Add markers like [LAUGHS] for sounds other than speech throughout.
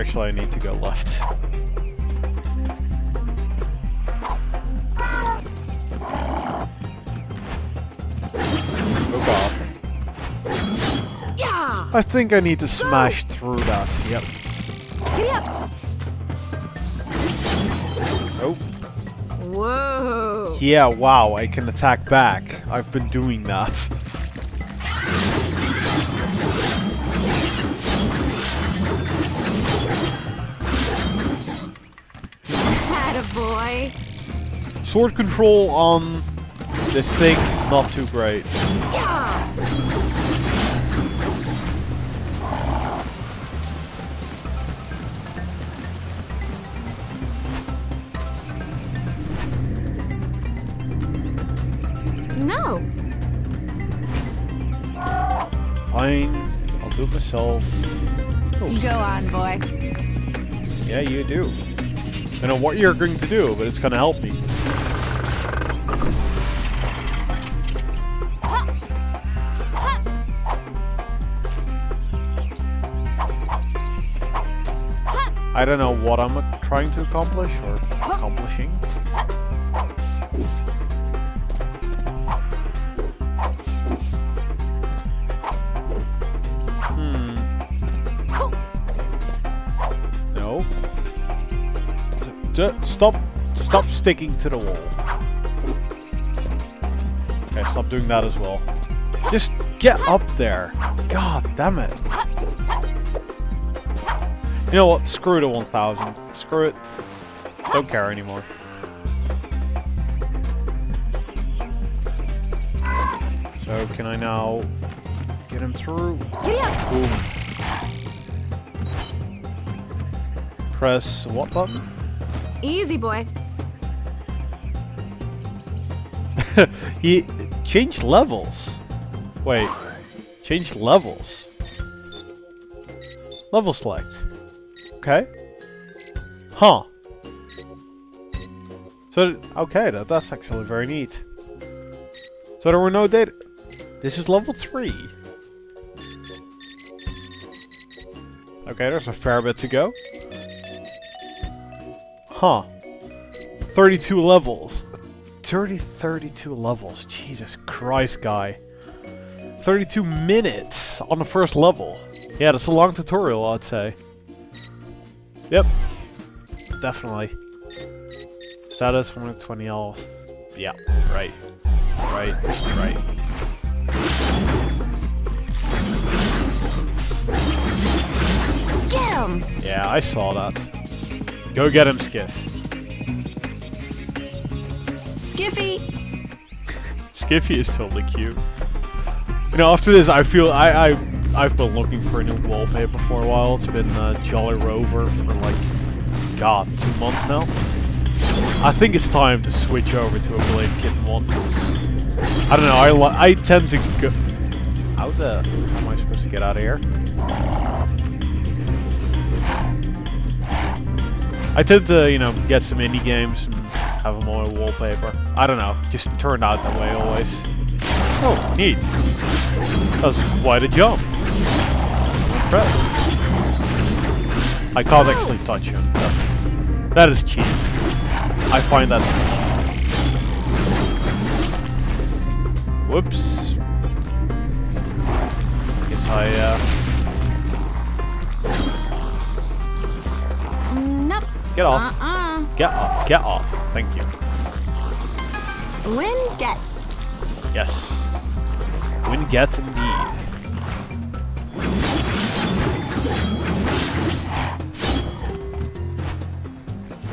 Actually, I need to go left. Oh god. I think I need to smash through that. Yep. Oh. Whoa. Yeah, wow, I can attack back. I've been doing that. Sword control on this thing, not too great. No. Fine, I'll do it myself. Go on, boy. Yeah, you do. I don't know what you're going to do, but it's to help me. I don't know what I'm trying to accomplish or accomplishing. Stop stop sticking to the wall. Okay, stop doing that as well. Just get up there. God damn it. You know what? Screw the 1000. Screw it. Don't care anymore. So, can I now get him through? Boom. Press what button? Easy, boy. [LAUGHS] he changed levels. Wait, change levels. Level select. Okay. Huh. So okay, that, that's actually very neat. So there were no data. This is level three. Okay, there's a fair bit to go. Huh. 32 levels. 30, 32 levels. Jesus Christ, guy. 32 minutes on the first level. Yeah, that's a long tutorial, I'd say. Yep. Definitely. Status 120 health. Yeah, right. Right, right. Get him. Yeah, I saw that. Go get him, Skiff. Skiffy. Skiffy is totally cute. You know, after this, I feel I I I've been looking for a new wallpaper for a while. It's been uh, Jolly Rover for like, God, two months now. I think it's time to switch over to a Blade Kitten one. I don't know. I I tend to go. How the how am I supposed to get out of here? I tend to, you know, get some indie games and have them on wallpaper. I don't know, just turned out that way always. Oh, neat. That was quite a jump. I'm impressed. I can't actually touch him. That is cheap. I find that. Whoops. Guess I, uh... Get off. Uh-uh. Get off. Get off. Thank you. Win, get. Yes. Win get indeed.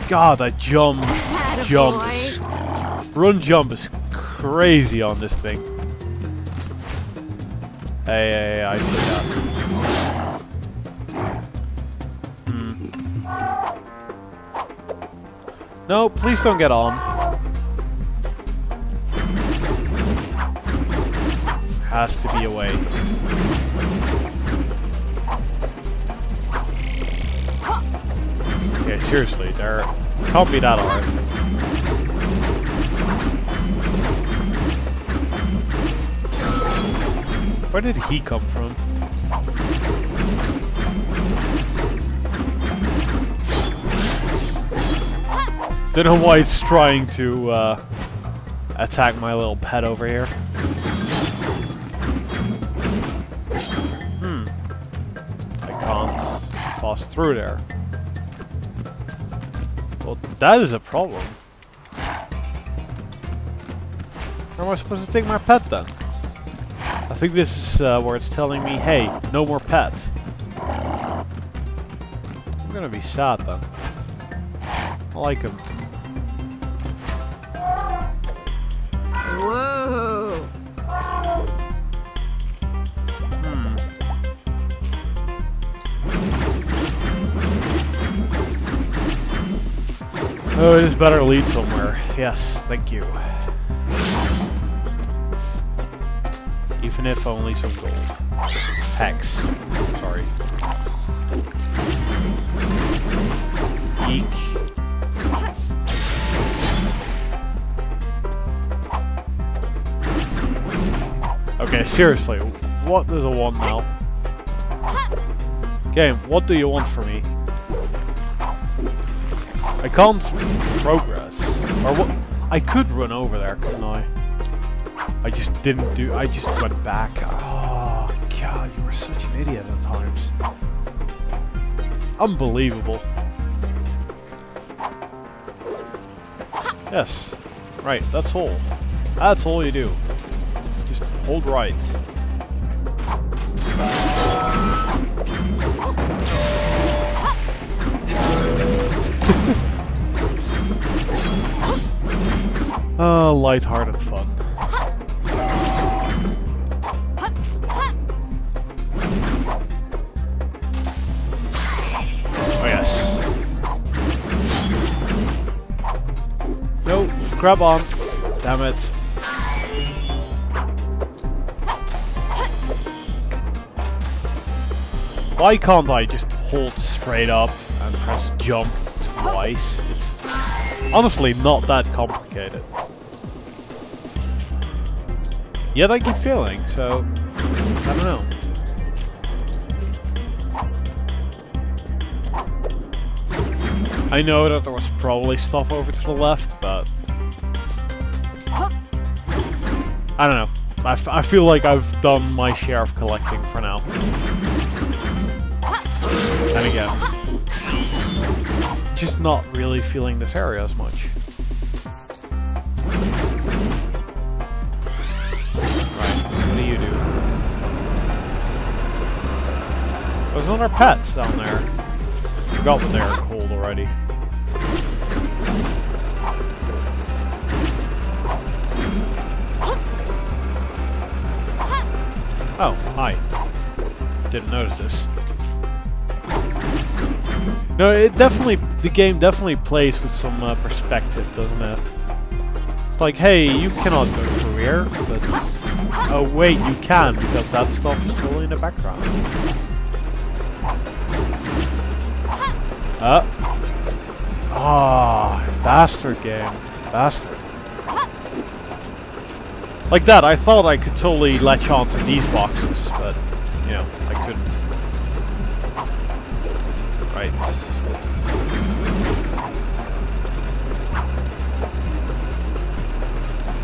God, that jump, jump, run jump is crazy on this thing. Hey, hey, hey, I see that. No, please don't get on. Has to be a way. Okay, seriously, there can't be that hard. Where did he come from? Don't know why it's trying to uh, attack my little pet over here. Hmm. I can't pass through there. Well, that is a problem. How am I supposed to take my pet then? I think this is uh, where it's telling me, hey, no more pet. I'm gonna be sad then. I like him. Oh, it is better lead somewhere. Yes, thank you. Even if only some gold. Hex. Sorry. Eek. Okay, seriously, what does a want now? Game, what do you want from me? I can't progress. Or what? I could run over there, couldn't I? I just didn't do. I just went back. Oh god, you were such an idiot at times. Unbelievable. Yes. Right, that's all. That's all you do. Just hold right. Oh, light-hearted fun. Oh yes. No, grab on. Damn it. Why can't I just hold straight up and press jump twice? It's honestly not that complicated. Yet I keep failing, so I don't know. I know that there was probably stuff over to the left, but I don't know. I, I feel like I've done my share of collecting for now. And again, just not really feeling this area as There's our pets down there. Forgot what they are called already. Oh, hi. Didn't notice this. No, it definitely, the game definitely plays with some uh, perspective, doesn't it? It's like, hey, you cannot go here, but... Oh wait, you can, because that stuff is still in the background. Uh. Ah, bastard game. Bastard. Like that, I thought I could totally latch on to these boxes, but, you know, I couldn't. Right.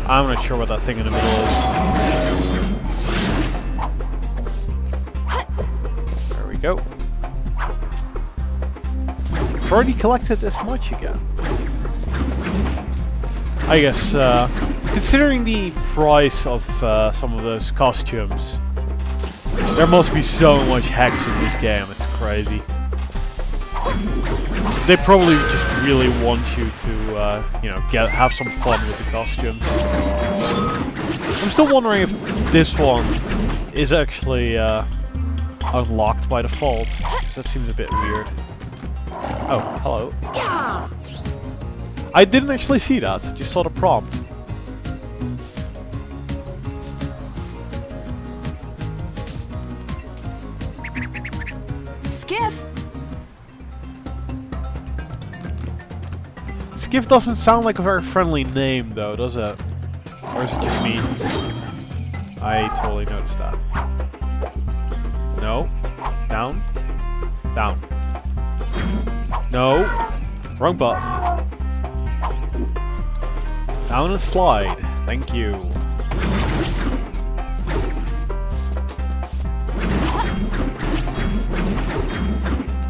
I'm not sure what that thing in the middle is. There we go. Already collected this much again. I guess, uh, considering the price of uh, some of those costumes, there must be so much hex in this game, it's crazy. They probably just really want you to, uh, you know, get have some fun with the costumes. I'm still wondering if this one is actually uh, unlocked by default, because that seems a bit weird. Oh, hello. Yeah. I didn't actually see that, just saw the prompt. Skiff. Skiff doesn't sound like a very friendly name, though, does it? Or is it just me? I totally noticed that. No. Down. Down. No. Wrong button. Down a slide. Thank you.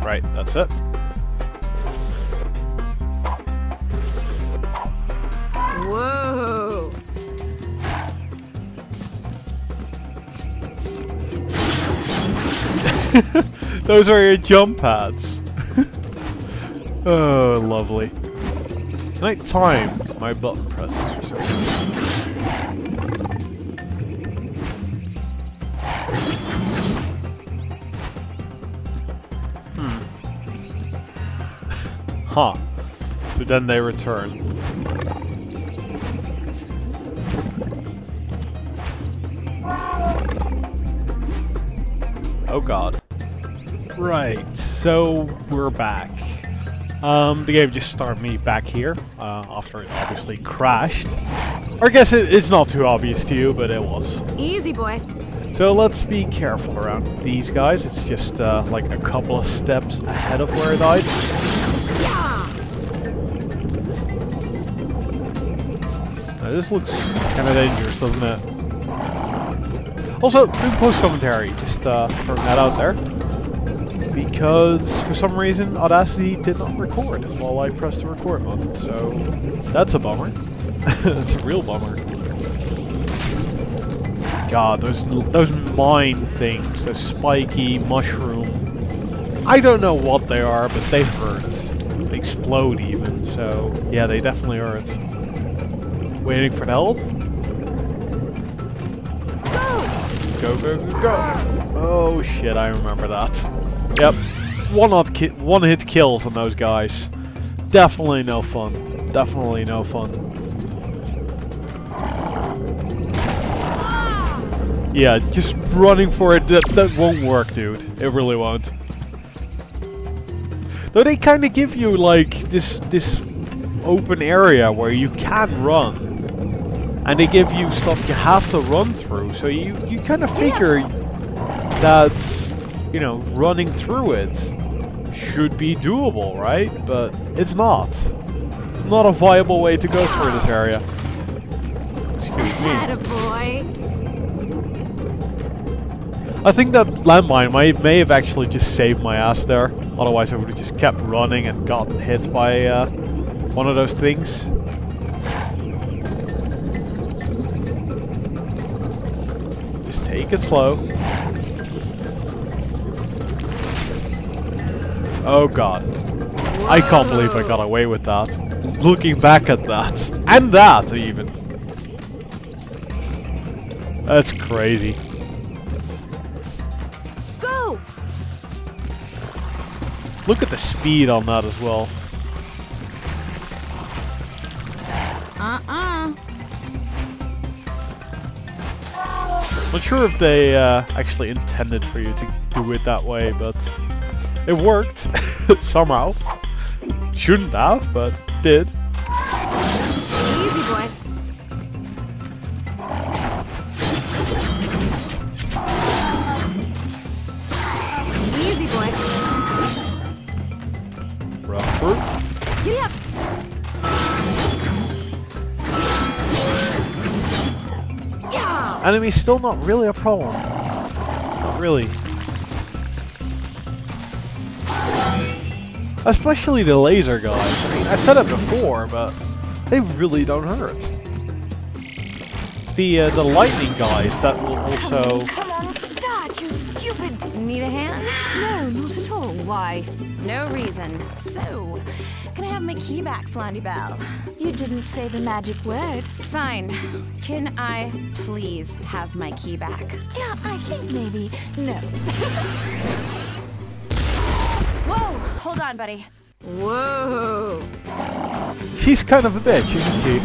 Right, that's it. Whoa. [LAUGHS] Those are your jump pads. Oh, lovely. Can I time my button presses or something? Hmm. huh. So then they return. Oh god. Right, so we're back. Um, the game just started me back here, uh, after it obviously crashed. Or I guess it, it's not too obvious to you, but it was. Easy, boy. So let's be careful around these guys. It's just uh, like a couple of steps ahead of where I died. Now, this looks kind of dangerous, doesn't it? Also, do post commentary. Just uh, throwing that out there. Because for some reason Audacity did not record while I pressed the record button. So that's a bummer. [LAUGHS] that's a real bummer. God, those those mine things, those spiky mushroom. I don't know what they are, but they hurt. They explode even. So yeah, they definitely hurt. Waiting for health. Go. Go, go, go, go! Oh shit, I remember that. [LAUGHS] Yep. One hit, ki one hit kills on those guys. Definitely no fun. Definitely no fun. Yeah, just running for it, that, that won't work, dude. It really won't. Though they kind of give you, like, this, this open area where you can run. And they give you stuff you have to run through, so you, you kind of figure that, you know, running through it should be doable, right? But it's not. It's not a viable way to go through this area. Excuse me. I think that landmine might, may have actually just saved my ass there. Otherwise I would have just kept running and gotten hit by uh, one of those things. Just take it slow. Oh god. I can't believe I got away with that. Looking back at that. And that, even. That's crazy. Go. Look at the speed on that as well. Uh-uh. Not sure if they uh, actually intended for you to do it that way, but it worked [LAUGHS] somehow. Shouldn't have, but did. Easy, boy. Easy, boy. Rough fruit. Giddy up. Yeah. Enemy's still not really a problem. Not really. Especially the laser guys. I mean, I said it before, but they really don't hurt. The uh, the lightning guys that will also. Come on, start, you stupid. Need a hand? No, not at all. Why? No reason. So, can I have my key back, Blondie Bell? You didn't say the magic word. Fine. Can I please have my key back? Yeah, I think maybe no. [LAUGHS] Whoa, hold on, buddy. Whoa. She's kind of a bitch, isn't she?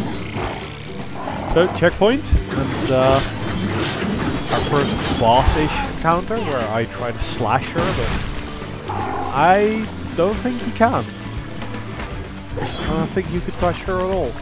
So, checkpoint, and uh, our first boss-ish encounter where I try to slash her, but I don't think you can. I don't think you could touch her at all.